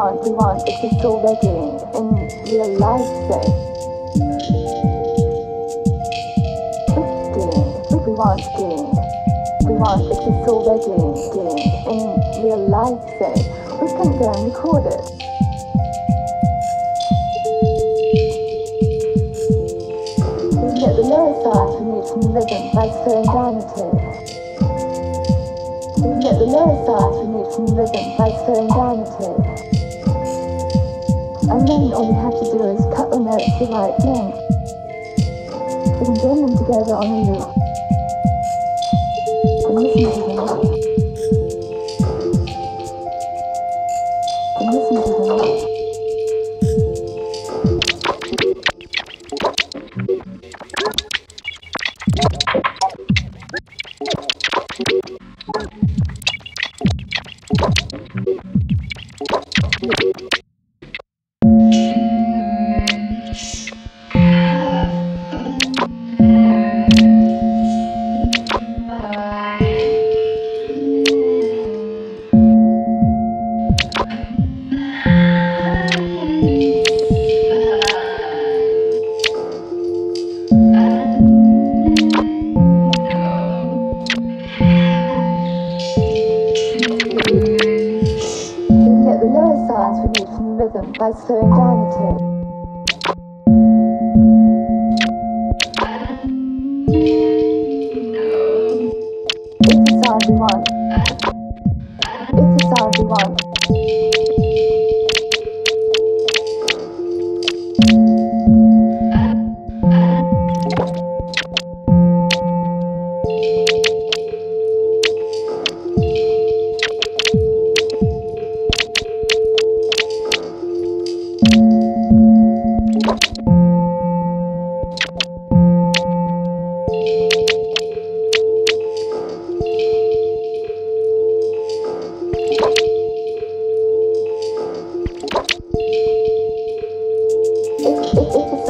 want, we want, it's just so regular in real life, say. Skin, we want skin, we want, it's just so regular skin in real life, say. We can go and record it. We get the lyrics side to me from the rhythm by slowing down the certain diameters. get the lyrics side to me from the rhythm by slowing down certain diameters. And then all we have to do is cut the notes the right length and join them together on the loop. And listen to them. And listen to them. And listen to them. them by slowing down the tune. It's the sound we want. It's the sound we want.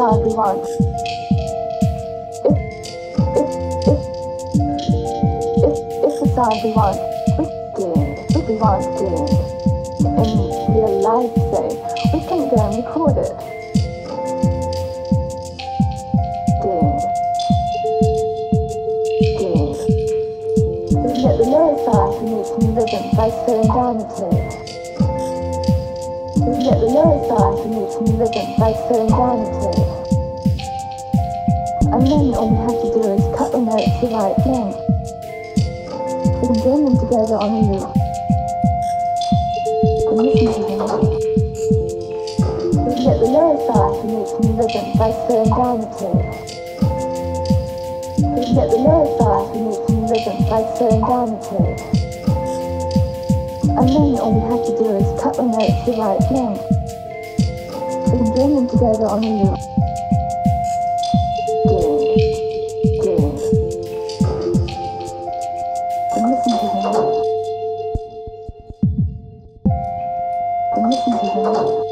It's March. it's if, if, we if it's our demand, we gain, we demand gain. In real life, say, we can then record it. Gain. The lyrics are to make me rhythm by slowing down the Unfortunately, Laura's not actually made from living by throwing down at it. And then all we have to do is cut the notes to the right length. We can join them together on a loop. And listen to them. We get Unfortunately, Laura's not actually made from living by throwing down at it. We can get the lowest bar to make from rhythm by slowing down at it. And then all we have to do is cut the notes the right length. Then bring them together on the knot. Thank you.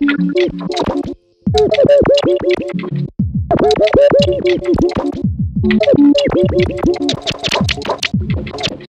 Thank you.